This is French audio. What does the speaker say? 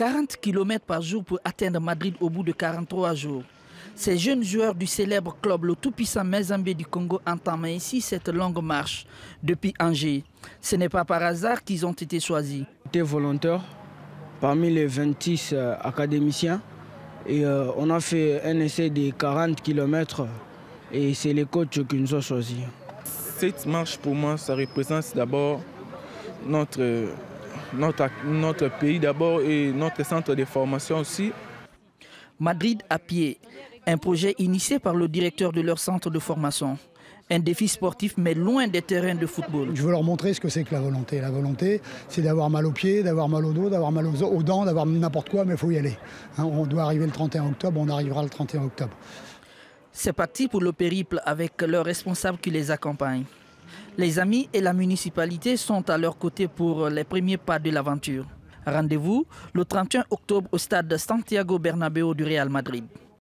40 km par jour pour atteindre Madrid au bout de 43 jours. Ces jeunes joueurs du célèbre club, le tout-puissant Mezambé du Congo, entament ici cette longue marche depuis Angers. Ce n'est pas par hasard qu'ils ont été choisis. J'étais volontaire parmi les 26 euh, académiciens et euh, on a fait un essai de 40 km et c'est les coachs qui nous ont choisis. Cette marche pour moi, ça représente d'abord notre, notre, notre pays d'abord et notre centre de formation aussi. Madrid à pied, un projet initié par le directeur de leur centre de formation. Un défi sportif, mais loin des terrains de football. Je veux leur montrer ce que c'est que la volonté. La volonté, c'est d'avoir mal aux pieds, d'avoir mal au dos, d'avoir mal aux, dents, d'avoir n'importe quoi, mais il faut y aller. Hein, on doit arriver le 31 octobre, on arrivera le 31 octobre. C'est parti pour le périple avec leurs responsables qui les accompagnent. Les amis et la municipalité sont à leur côté pour les premiers pas de l'aventure. Rendez-vous le 31 octobre au stade Santiago Bernabéu du Real Madrid.